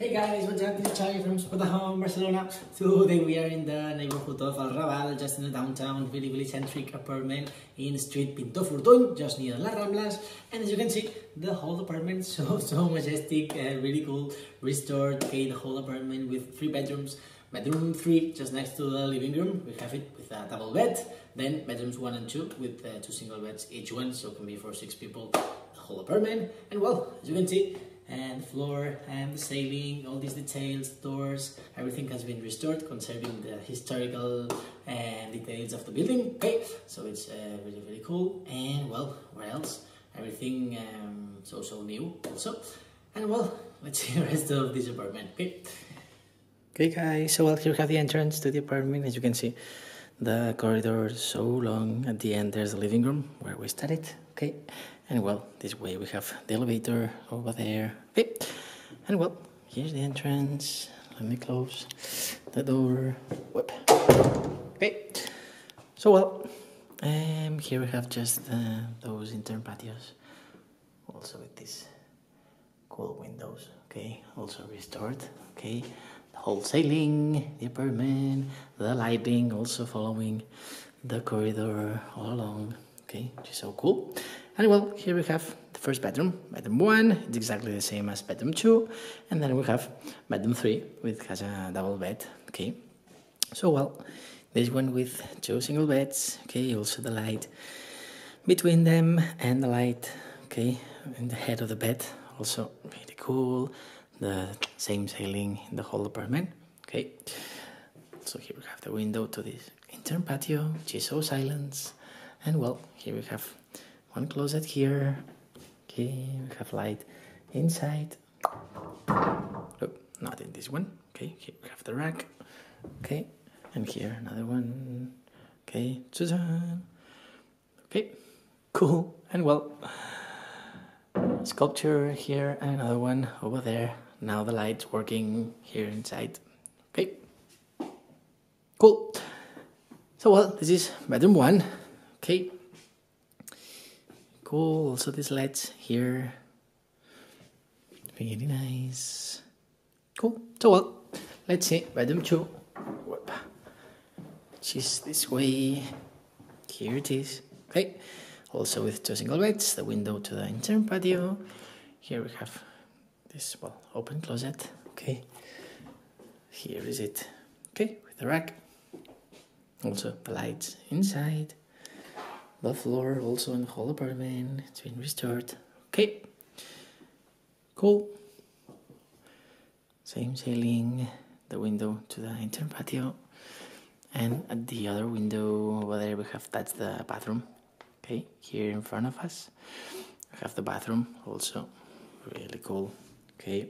Hey guys, what's up? This is Charlie from Spotahome, Barcelona. So Today we are in the neighborhood of El Raval, just in the downtown, really, really centric apartment in street Pintor Fortuny, just near Las Ramblas. And as you can see, the whole apartment so, so majestic, uh, really cool, restored, okay, the whole apartment with three bedrooms. Bedroom 3 just next to the living room, we have it with a double bed. Then bedrooms 1 and 2 with uh, two single beds each one, so it can be for 6 people, the whole apartment. And well, as you can see, and floor and the ceiling, all these details, doors, everything has been restored, conserving the historical uh, details of the building. Okay, so it's uh, really, really cool. And well, where else? Everything um, so, so new also. And well, let's see the rest of this apartment. Okay. Okay guys, so well here we have the entrance to the apartment. As you can see, the corridor is so long. At the end there's the living room where we started. Okay, and well, this way we have the elevator over there. Okay, and well, here's the entrance. Let me close the door. Whoop. Okay, so well, um, here we have just uh, those intern patios, also with these cool windows. Okay, also restored. Okay whole ceiling, the apartment, the lighting also following the corridor all along. Okay, which is so cool. And well, here we have the first bedroom, bedroom one. It's exactly the same as bedroom two, and then we have bedroom three, which has a double bed. Okay, so well, this one with two single beds. Okay, also the light between them and the light. Okay, in the head of the bed, also really cool the same ceiling in the whole apartment. Okay, so here we have the window to this intern patio, which is so silent. And well, here we have one closet here. Okay, we have light inside. Oh, not in this one. Okay, here we have the rack. Okay, and here another one. Okay, Susan. okay, cool. And well, sculpture here and another one over there now the light's working here inside okay cool so well this is bedroom one okay cool. Also these lights here. Very nice. Cool. So well let's see. Bedroom two. Whoop. which is this way. Here it is. Okay. Also with two single beds the window to the intern patio. Here we have this well open closet. Okay. Here is it. Okay. With the rack. Also the lights inside the floor also in the whole apartment it's been restored. Okay. Cool. Same ceiling the window to the intern patio and at the other window over there we have that's the bathroom. Okay here in front of us we have the bathroom also. Really cool. Okay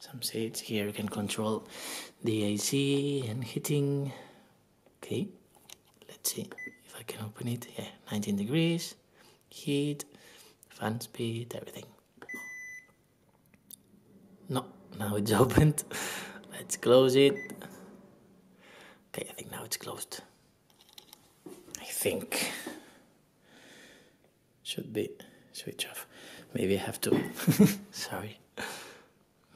some seats here you can control the AC and heating. Okay let's see I can open it yeah 19 degrees heat fan speed everything. No now it's opened let's close it. Okay I think now it's closed. I think should be switch off. Maybe I have to. Sorry.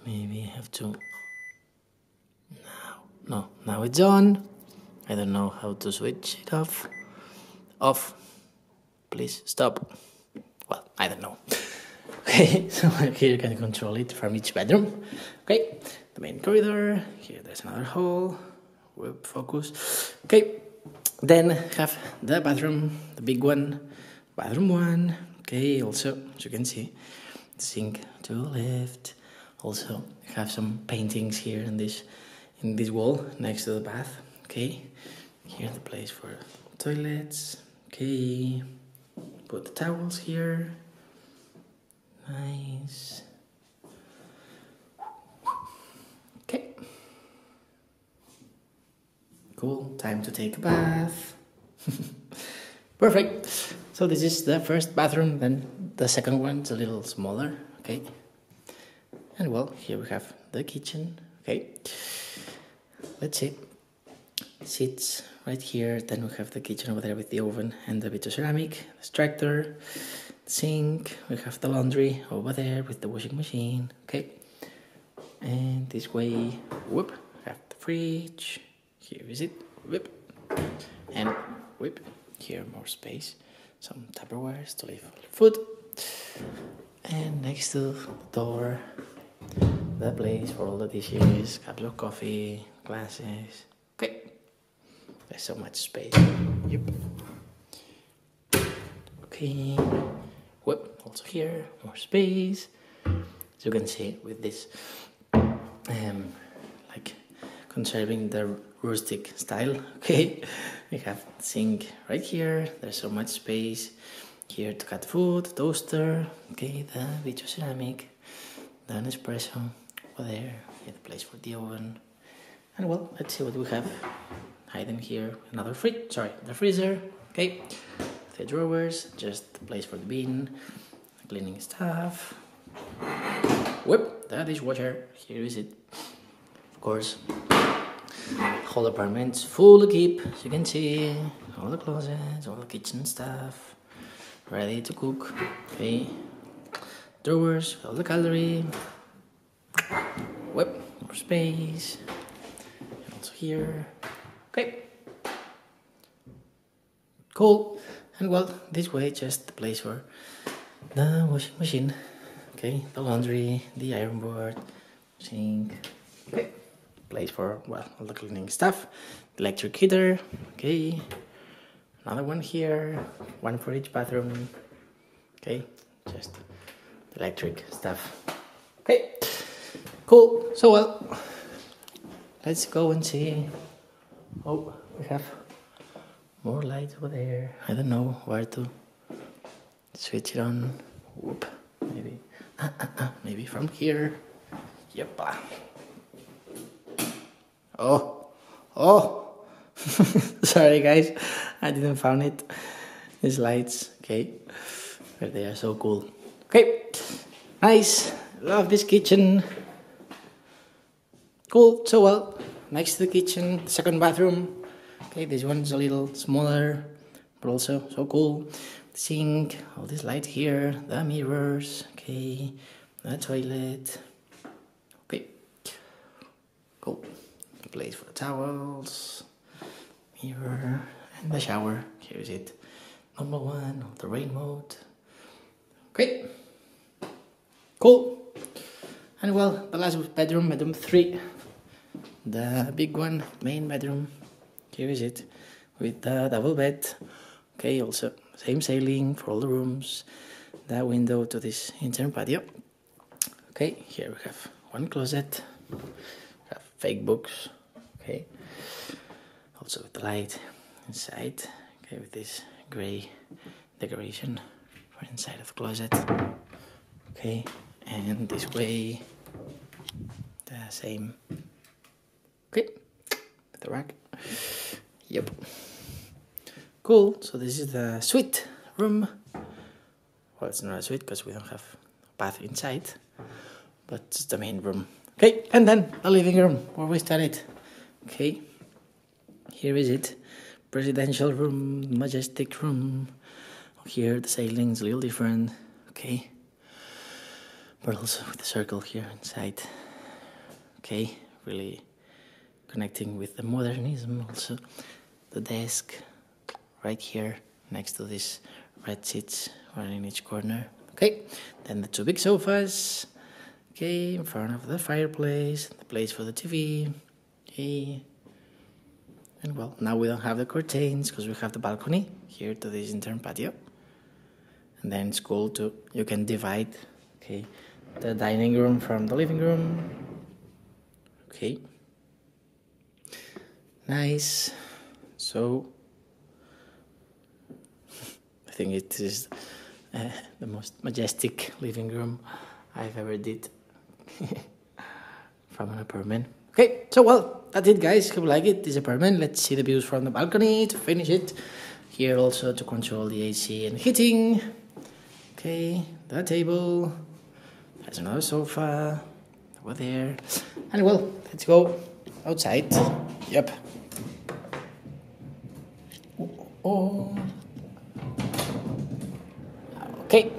Maybe I have to. Now. No now it's on. I don't know how to switch it off off. Please stop. Well I don't know. Okay so here you can control it from each bedroom. Okay the main corridor. Here there's another hall. Web focus. Okay then have the bathroom the big one. Bathroom one. Okay also as you can see sink to the left. Also have some paintings here in this in this wall next to the bath. Okay here's the place for toilets okay put the towels here. Nice. Okay. Cool time to take a bath. Perfect. So this is the first bathroom then the second one's a little smaller okay? And well here we have the kitchen okay? Let's see. Seats right here then we have the kitchen over there with the oven and the vitro ceramic the extractor sink we have the laundry over there with the washing machine okay And this way, whoop, have the fridge. Here is it, whoop. And whoop, here more space. Some Tupperwares to leave food. And next to the door, the place for all the dishes, cups of coffee, glasses. Okay. There's so much space. Yep. Okay. Whoop, also here, more space. As you can see with this um, like conserving the rustic style. Okay, we have sink right here. There's so much space here to cut food, toaster. Okay, the vitro ceramic, the espresso over there. Yeah, the place for the oven. And well, let's see what we have. Hiding here, another fridge. Sorry, the freezer. Okay, the drawers, just the place for the bin, cleaning stuff. Whoop, that is water. Here is it. Of course, whole apartment's full of keep, as you can see. All the closets, all the kitchen stuff, ready to cook. Okay, drawers, all the cutlery. Whoop, more space. Also here. Okay. Cool. And well, this way, just the place for the washing machine. Okay, the laundry, the iron board, sink. Okay, place for well all the cleaning stuff. The electric heater. Okay, another one here. One for each bathroom. Okay, just electric stuff. Okay, cool. So well, let's go and see. Oh, we have more lights over there. I don't know where to switch it on. Whoop, maybe. Ah, ah, ah, maybe from here. Yep. Oh, oh. Sorry, guys, I didn't found it. These lights, okay, but they are so cool. Okay, nice. Love this kitchen. Cool. So well, next to the kitchen, second bathroom. Okay, this one's a little smaller, but also so cool. The sink, all this light here, the mirrors. Okay, the toilet. Okay, cool. The place for the towels, mirror, and the shower. Here is it. Number one, of the rain mode. Okay, cool. And well, the last bedroom, bedroom three, the big one, main bedroom. Here is it, with the double bed. Okay, also same ceiling for all the rooms. The window to this internal patio. Okay, here we have one closet. Have fake books. Okay, also with the light inside. Okay, with this gray decoration for inside of the closet. Okay, and this way the same. Okay, with the rack. Yep. Cool. So this is the suite room. Well, it's not a suite because we don't have a bath inside, but it's the main room. Okay, and then the living room where we started. Okay, here is it. Presidential room, majestic room. Here the ceiling's a little different. Okay, but also with the circle here inside. Okay, really connecting with the modernism also. The desk right here next to this red seats, one in each corner. Okay, then the two big sofas. Okay, in front of the fireplace, the place for the TV. Okay, and well, now we don't have the curtains because we have the balcony here to this intern patio. And then it's cool to you can divide, okay, the dining room from the living room. Okay, nice. So I think it is uh, the most majestic living room I've ever did from an apartment. Okay, so well, that's it guys. Hope you like it, this apartment. Let's see the views from the balcony to finish it. Here also to control the AC and heating. Okay, the table. There's another sofa over there. And well, let's go outside. Yep. Oh. Okay.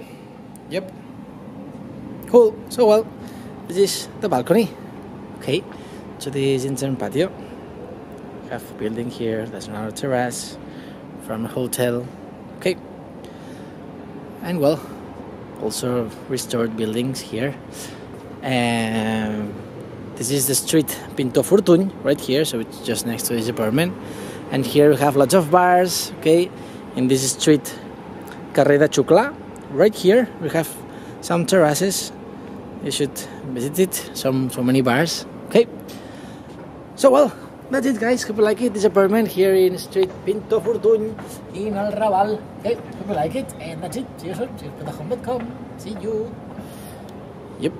Yep. Cool. So well, this is the balcony. Okay, so this is intern patio. Have building here, there's another terrace from a hotel. Okay. And well, also restored buildings here. And this is the street Pintor Fortuny right here, so it's just next to this apartment. And here we have lots of bars, okay? In this street, Carrera Xuclà, right here we have some terraces. You should visit it. Some so many bars, okay? So well, that's it guys. Hope you like it. This apartment here in street Pintor Fortuny in El Raval. Okay, hope you like it. And that's it. See you soon. See you See you. Yep.